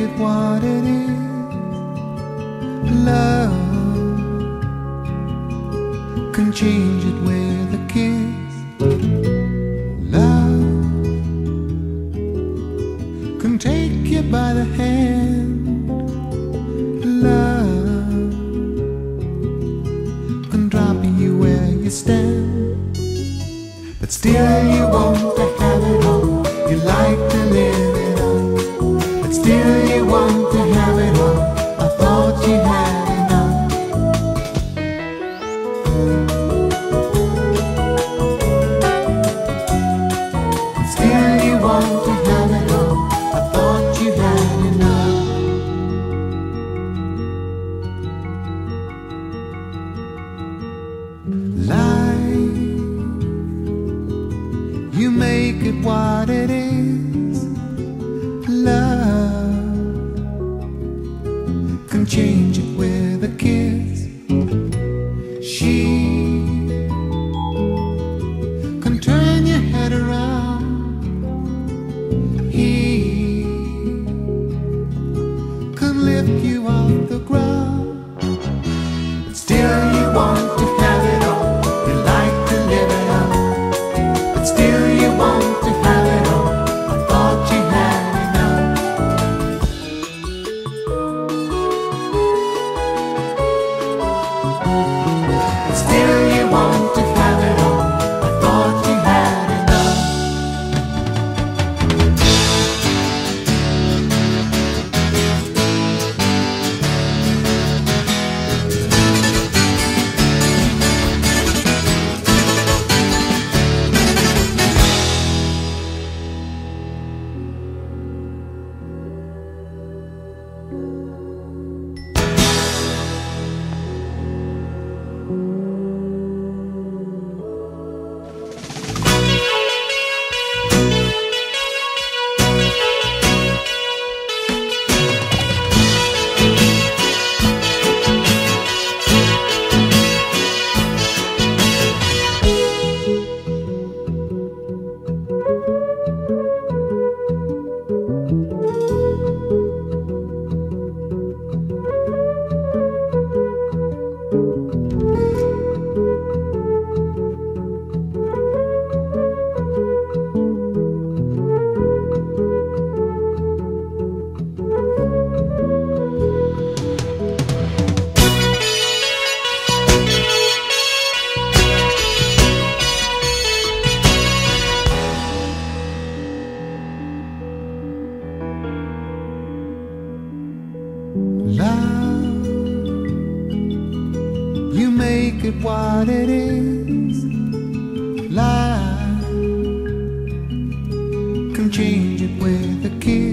it what it is. Love can change it with a kiss. Love can take you by the hand. Love can drop you where you stand. But still you want to have Life, you make it what it is. Love can change it with a kiss. She can turn your head around. He can lift you off the ground. Still Love, you make it what it is. Life can change it with a kiss.